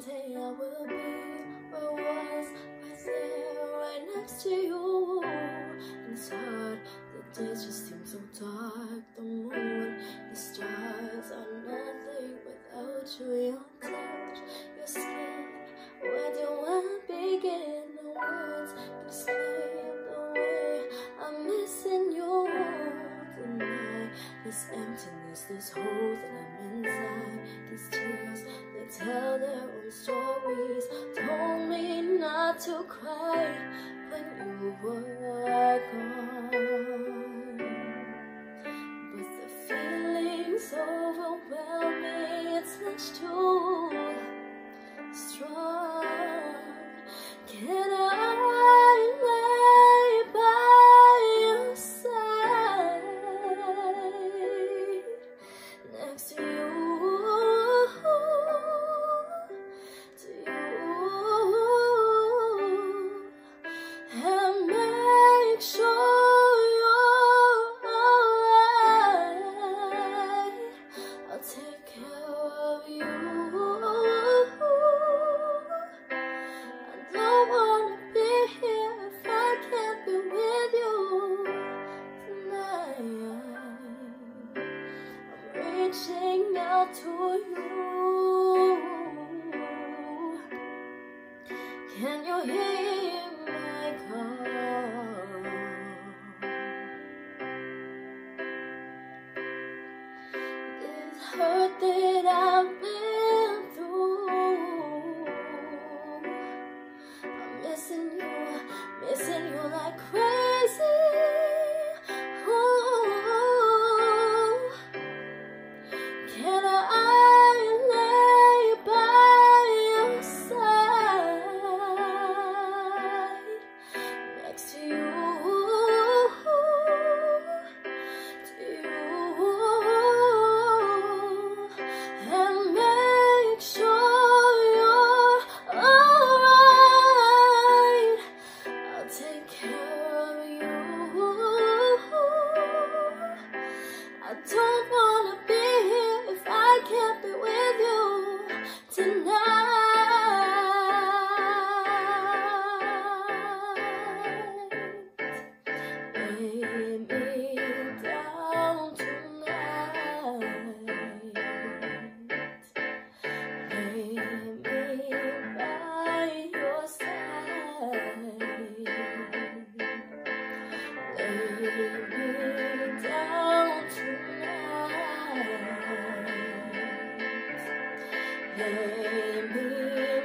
someday I will be where was right there, right next to you. And it's hard, the days just seem so dark. The moon, the stars are nothing without you. Your touch, your skin. Where do I begin? The words can explain the way I'm missing you tonight. This emptiness, this hole that to cry when you were gone. But the feeling's overwhelming, it's much too to you. Can you hear my call? This hurt that I've been through. I'm missing you, missing you like crazy. I the.